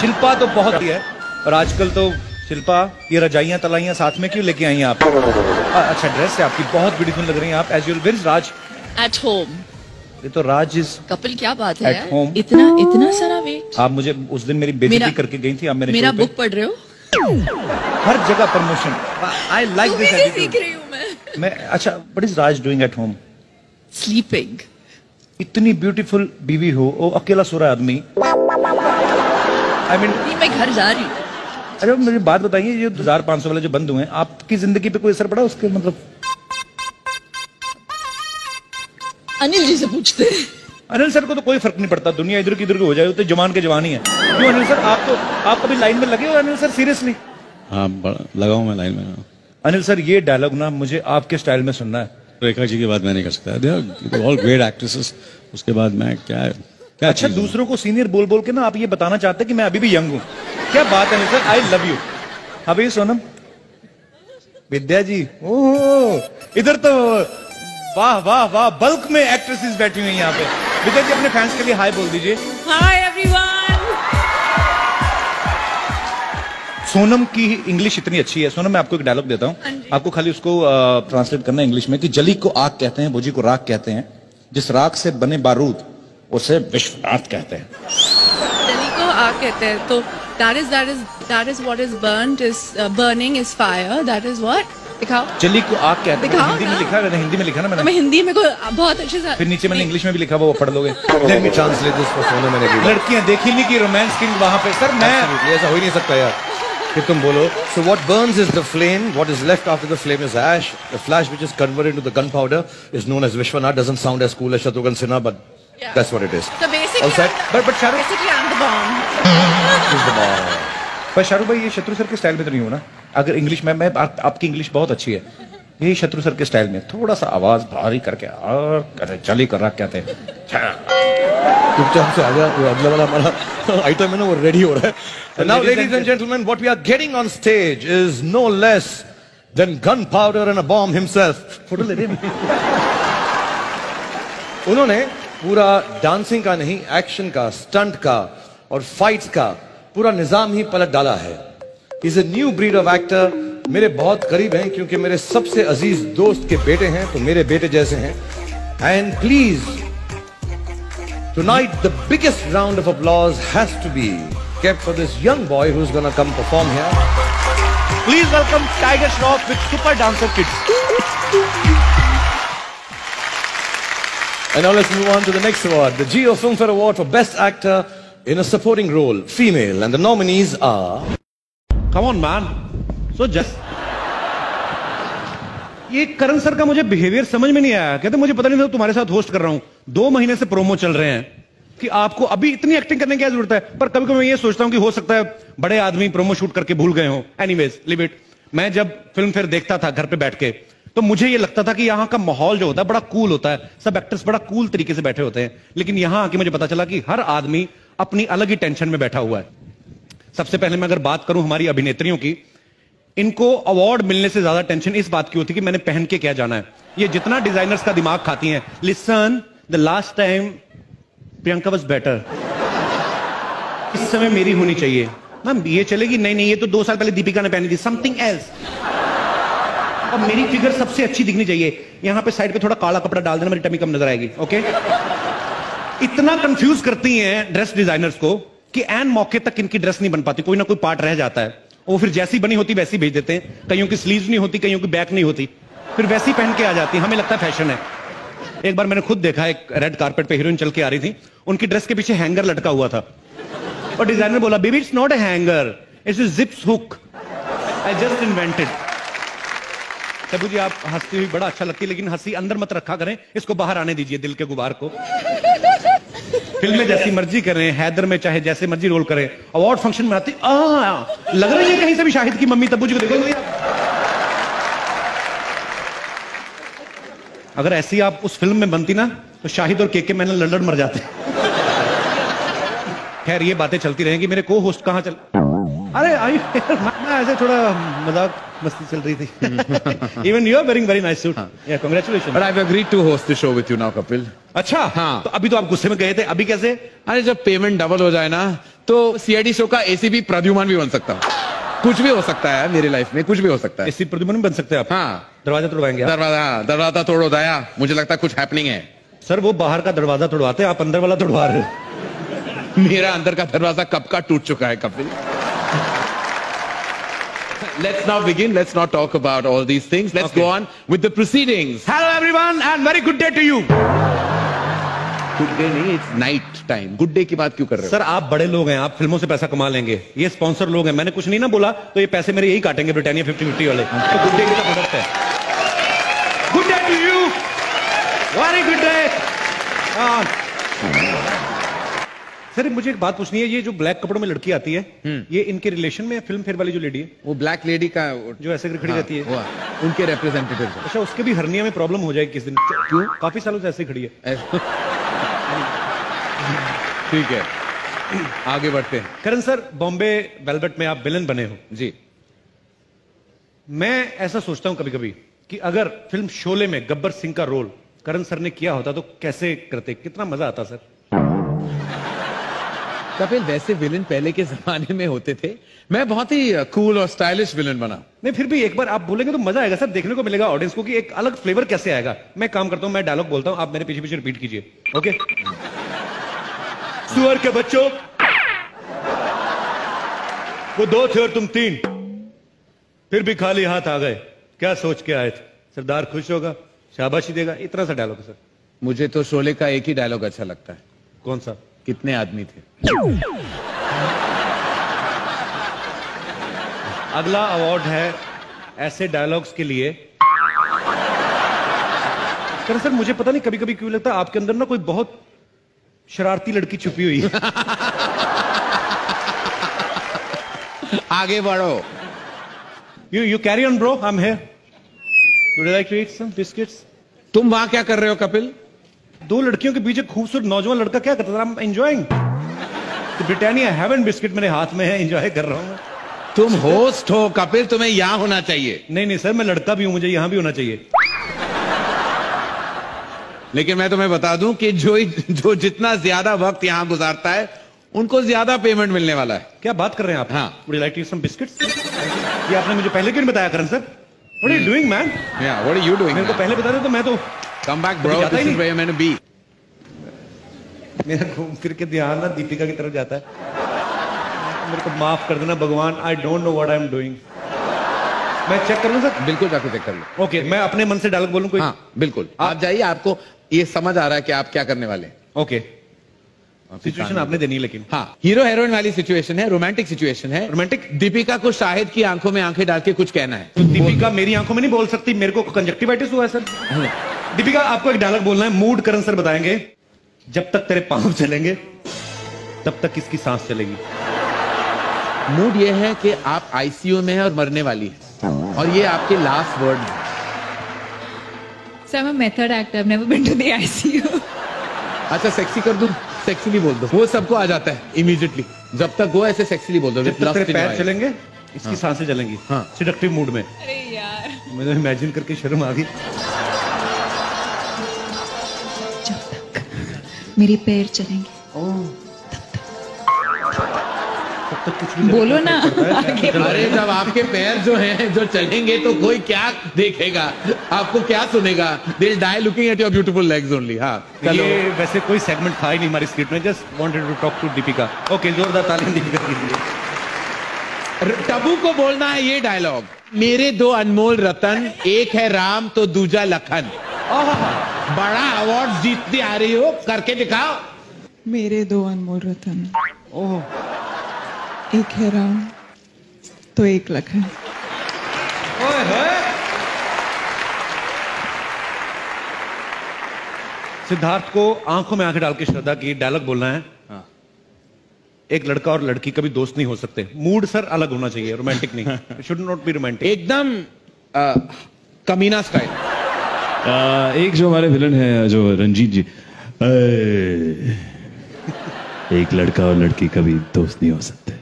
शिल्पा तो बहुत ही है और आजकल तो शिल्पा ये रजाइयाँ तलाइयाँ साथ में क्यों लेके आई हैं आप? अच्छा ड्रेस है आपकी बहुत ब्यूटीफुल लग रही हैं आप as usual where Raj at home ये तो राज इज़ कपिल क्या बात है? यार? home. इतना इतना सारा वेट आप मुझे उस दिन मेरी बेइज्जती करके गई थी आप मेरे मेरा बुक पढ़ रहे हो? हर जगह प्रमोशन आई लाइक दिस सीख रही हूँ मैं। मैं अच्छा what is Raj doing at home sleeping इतनी ब्यूटीफुल बीवी हो वो अकेला सो रहा आदमी। आई मीन नहीं मैं घर जा रही हूँ। अरे मुझे बात बताइए ये हज़ार पाँच सौ वाले जो बंद हुए हैं आपकी ज़िंदगी पे कोई असर पड़ा उसके मतलब? अनिल जी से पूछते हैं। अनिल सर को तो कोई फ़र्क नहीं पड़ता दुनिया इधर की इधर की हो जाए तो जवान के जवान ही है। क्यों अनिल सर आप तो आप कभी लाइन में लगे हो अनिल सर सीरियसली? हाँ लगा हूँ मैं लाइन में अनिल सर ये डायलॉग ना मुझे आपके स्टाइल में सुनना है। रेखा जी के बाद मैं नहीं कर सकता। ऑल ग्रेट एक्ट्रेसेस उसके बाद मैं क्या क्या अच्छा दूसरों को सीनियर बोल बोल के ना आप ये बताना चाहते हैं कि मैं अभी भी यंग हूँ। क्या बात है सर आई लव यू अभी सोनम। विद्या जी ओह इधर तो वाह वाह वाह बल्क में एक्ट्रेसेस बैठी हुई हैं यहाँ पे। विद्या जी अपने फैंस के लिए हाय बोल दीजिए। हाय एवरीवन सोनम की इंग्लिश इतनी अच्छी है। सोनम मैं आपको एक डायलॉग देता हाँ। हूँ आपको खाली उसको ट्रांसलेट करना है इंग्लिश में कि जली को आग कहते हैं भुजी को राख कहते हैं। जिस राख से बने बारूद उसे विश्वनाथ कहते हैं। दिल्ली को आग कहते हैं हिंदी में लिखा मैंने हिंदी में लिखा ना मैंने। हिंदी में को बहुत अच्छे से फिर नीचे मैंने इंग्लिश में भी लिखा वो पढ़ लोगे। लेट मी ट्रांसलेट दिस मैंने भी। लड़कियाँ देखी नहीं की रोमांस किंग वहाँ पे। सर मैं ऐसा हो ही नहीं सकता यार। कि तुम बोलो so what burns is the flame what is left after the flame is ash the flash which is converted into the gunpowder is known as Vishwanath doesn't sound as cool as Shatrughan Sinha but Yeah. that's what it is So basically, All set? But- but Shahrukh- basically I'm the bomb. Who's the ball? पर शाहरुख भाई ये शत्रु sir के style में तो नहीं हो ना अगर इंग्लिश में मैं आप, आपकी इंग्लिश बहुत अच्छी है यही शत्रु सर के स्टाइल में थोड़ा सा आवाज़ भारी करके और करे चली कर रहा कहते हैं चुपचाप से आ वो अगला वाला हमारा आइटम है ना वो रेडी हो रहा है now ladies ladies and and gentlemen what we are getting on stage is no less than gunpowder and a bomb himself photo ले उन्होंने पूरा डांसिंग का नहीं एक्शन का स्टंट का और फाइट्स का पूरा निज़ाम ही पलट डाला है। Is a new breed of actor मेरे बहुत करीब हैं क्योंकि मेरे सबसे अज़ीज़ दोस्त के बेटे हैं तो मेरे बेटे जैसे हैं। And please Tonight, the biggest round of applause has to be kept for this young boy who's gonna come perform here. Please welcome Tiger Shroff with super dancer kids And now let's move on to the next award, the Geo Filmfare Award for Best Actor in a Supporting Role, Female. And the nominees are... come on man so just ये Karan sir का मुझे behaviour समझ में नहीं आया। कहते मुझे पता नहीं था तुम्हारे साथ होस्ट कर रहा हूँ। दो महीने से प्रोमो चल रहे हैं कि आपको अभी इतनी एक्टिंग करने की क्या ज़रूरत है? पर कभी कभी मैं ये सोचता हूँ कि हो सकता है बड़े आदमी प्रोमो शूट करके भूल गए हो। एनीवेज लिव इट मैं जब फ़िल्म फेयर देखता था घर पे बैठ के तो मुझे ये लगता था कि यहाँ का माहौल जो होता है, बड़ा कूल होता है। सब एक्टर्स बड़ा कूल तरीके से बैठे होते हैं। लेकिन यहाँ आके मुझे पता चला कि हर आदमी अपनी अलग ही टेंशन में बैठा हुआ है। सबसे पहले मैं अगर बात करूँ हमारी अभिनेत्रियों की, इनको अवार्ड मिलने से ज़्यादा टेंशन इस बात की होती है कि मैंने पहन के क्या जाना है। ये जितना डिजाइनर्स का दिमाग खाती हैं listen the last time Priyanka was better इस समय मेरी होनी चाहिए। मैम, ये चलेगी? नहीं नहीं, ये तो दो साल पहले दीपिका ने पहनी थी। समथिंग एल्स अब मेरी फिगर सबसे अच्छी दिखनी चाहिए। यहाँ पे साइड पे थोड़ा काला कपड़ा डाल देना, मेरी टमी कम नज़र आएगी ओके इतना कंफ्यूज करती हैं ड्रेस डिजाइनर्स को कि एन मौके तक इनकी ड्रेस नहीं बन पाती, कोई ना कोई पार्ट रह जाता है। वो फिर जैसी बनी होती, वैसी भेज देते हैं। कईयों की स्लीव्स नहीं होती, कईयों की बैक नहीं होती। फिर वैसी पहन के आ जाती हमें लगता है फ़ैशन है। एक बार मैंने खुद देखा, एक रेड कारपेट पे हीरोइन चल के आ रही थी। उनकी ड्रेस के पीछे हैंगर लटका हुआ था। और डिज़ाइनर बोला baby it's not a hanger it's gyps hook I just invented Tabu ji आप हंसती हुई बड़ा अच्छा लगती है, लेकिन हँसी अंदर मत रखा करें। इसको बाहर आने दीजिए दिल के गुबार को। फ़िल्म में जैसी मर्ज़ी करें, हैदर में चाहे जैसे मर्ज़ी रोल करें, अवार्ड फ़ंक्शन में आती, आ, लग रही है कहीं से भी शाहिद की मम्मी तब्बू जी को देखो भैया अगर ऐसी आप उस फ़िल्म में बनती ना तो शाहिद और केके मैंने लंदन मर जाते। खैर, ये बातें चलती रहेंगी, मेरे को होस्ट कहाँ चल अरे आई ऐसे थोड़ा मज़ाक मस्ती चल रही थी। Even you are wearing very nice suit या congratulation But I've agreed to host the show with you now, Kapil. अच्छा? हाँ। तो अभी तो आप गुस्से में गए थे अभी कैसे? अरे जब पेमेंट डबल हो जाए ना तो सीआईडी शो का एसीपी प्रद्युमन भी बन सकता। हूँ कुछ भी हो सकता है मेरी लाइफ में कुछ भी हो सकता है। इसी प्रद्युमन बन सकते हैं आप? हाँ। दरवाज़ा तोड़वाएँगे दरवाज़ा हाँ, दरवाज़ा तोड़ो दया। मुझे लगता है कुछ हैपनिंग है। सर वो बाहर का दरवाज़ा तोड़वाते हैं आप अंदर वाला तोड़वा रहे हो। मेरा अंदर का दरवाज़ा कब का टूट चुका है Kapil? Let's now begin. Let's not talk about all these things. Let's Okay. go on with the proceedings. Hello everyone and very good day to you Good day नहीं, it's night time. Good day की बात क्यों कर रहे हो? Sir आप बड़े लोग हैं आप फ़िल्मों से पैसा कमा लेंगे ये स्पॉन्सर लोग हैं मैंने कुछ नहीं ना बोला तो ये पैसे मेरे यही काटेंगे ब्रिटानिया फिफ्टी फिफ्टी वाले तो गुड डे का प्रोडक्ट है good day to you very good day sir मुझे एक बात पूछनी है ये जो ब्लैक कपड़ों में लड़की आती है ये इनके रिलेशन में फ़िल्म फेयर वाली जो लेडी है? वो ब्लैक लेडी का जो ऐसे करके खड़ी हाँ, रहती है। उनके रिप्रेजेंटेटिव अच्छा उसके भी हरनिया में प्रॉब्लम हो जाएगी किस दिन? क्यों? काफ़ी सालों से ऐसे खड़ी है। ठीक है। आगे बढ़ते हैं। करण सर बॉम्बे वेलवेट में आप विलन बने हो। जी। मैं ऐसा सोचता हूँ कभी कभी कि अगर फ़िल्म शोले में गब्बर सिंह का रोल करण सर ने किया होता तो कैसे करते? कितना मज़ा आता सर? कपिल वैसे विलन पहले के जमाने में होते थे। मैं बहुत ही कूल और स्टाइलिश विलन बना। नहीं फिर भी एक बार आप बोलेंगे तो मज़ा आएगा सर। देखने को मिलेगा ऑडियंस को कि एक अलग फ्लेवर कैसे आएगा। मैं काम करता हूँ मैं डायलॉग बोलता हूँ आप मेरे पीछे पीछे रिपीट कीजिए। ओके सुअर के बच्चों वो दो थे और तुम तीन। फिर भी खाली हाथ आ गए। क्या सोच के आए थे? सरदार खुश होगा शाबाशी देगा। इतना सा डायलॉग है सर। मुझे तो शोले का एक ही डायलॉग अच्छा लगता है। कौन सा? कितने आदमी थे? अगला अवार्ड है ऐसे डायलॉग्स के लिए। सर सर मुझे पता नहीं कभी कभी क्यों लगता है आपके अंदर ना कोई बहुत शरारती लड़की छुपी हुई है। आगे बढ़ो। You you carry on bro I am here would like to eat some biscuits तुम वहाँ क्या कर रहे हो कपिल? दो लड़कियों के बीच एक खूबसूरत नौजवान लड़का क्या करता था? Am enjoying Britannia heaven biscuit मेरे हाथ में है एंजॉय कर रहा हूँ मैं। तुम होस्ट हो कपिल तुम्हें यहाँ होना चाहिए। नहीं नहीं सर मैं लड़का भी हूँ मुझे यहाँ भी होना चाहिए। लेकिन मैं तुम्हें बता दूँ कि जो जो जितना ज़्यादा वक्त यहाँ गुजारता है उनको ज़्यादा पेमेंट मिलने वाला है। क्या बात कर रहे हैं आप? हाँ। Would like to some biscuits ये आपने मुझे पहले क्यों बताया Karan sir? What are you doing man या व्हाट आर यू डूइंग मेरे को पहले बता दे तो मैं तो come back bro this is where मैंने बी मेरा घूम फिर के ध्यान ना दीपिका की तरफ़ जाता है। मेरे को माफ़ कर देना भगवान I don't know what I am doing मैं चेक कर लूँ सर? बिल्कुल जाके चेक कर लो। ओके मैं अपने मन से डायलॉग बोलूँ कोई? हाँ बिल्कुल। आप जाइए आपको ये समझ आ रहा है कि आप क्या करने वाले हैं। ओके सिचुएशन आपने देनी लेकिन। हाँ हीरो हीरोइन वाली सिचुएशन है रोमांटिक सिचुएशन है। रोमांटिक दीपिका को शाहिद की आँखों में आँखें डाल के कुछ कहना है। तो दीपिका मेरी आँखों में नहीं बोल सकती मेरे को कंजक्टिवाइटिस हुआ है सर। दीपिका आपको एक डायलॉग बोलना है। मूड करण सर बताएँगे जब तक तेरे पाँव चलेंगे तब तक किसकी सांस चलेगी। मूड ये है कि आप आईसीयू में हैं और मरने वाली है। और ये आपके लास्ट वर्ड हैं। I'm a method actor. I've never been to अच्छा सेक्सी कर दूँ? सेक्सीली बोल दो। वो सबको आ जाता है इमीडिएटली जब तक वो ऐसे सेक्सीली बोल दो जब तक तेरे पैर चलेंगे इसकी हाँ। साँसें चलेंगी। हाँ। सिडक्टिव मूड में। अरे यार। मुझे इमेजिन करके शर्म आ गई। मेरे पैर चलेंगे। तब तक कुछ भी बोलो ना आगे अरे जब आपके पैर जो हैं जो चलेंगे तो कोई क्या देखेगा? आपको क्या सुनेगा? दिल die looking at your beautiful legs only हाँ। चलो। ये वैसे कोई सेगमेंट था ही नहीं हमारी स्क्रिप्ट में just wanted to talk to Deepika okay जोरदार तालियाँ दीपिका के लिए। टबू को बोलना है ये डायलॉग मेरे दो अनमोल रतन एक है राम तो दूजा लखन। बड़ा अवार्ड जीतती आ रही हो करके दिखाओ। मेरे दो अनमोल रतन। ओह। एक है राम तो एक लखन ओए होए सिद्धार्थ को आँखों में आँखें डाल के श्रद्धा की डायलॉग बोलना है। एक लड़का और लड़की कभी दोस्त नहीं हो सकते। मूड सर अलग होना चाहिए रोमांटिक नहीं। शुड नॉट बी रोमांटिक एकदम कमीना स्टाइल। आ, एक जो हमारे विलन है जो रंजीत जी। एक लड़का और लड़की कभी दोस्त नहीं हो सकते।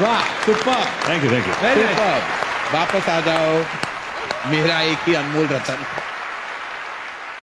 वाह super thank you thank you वापस आ जाओ। मेरा एक ही अनमोल रतन।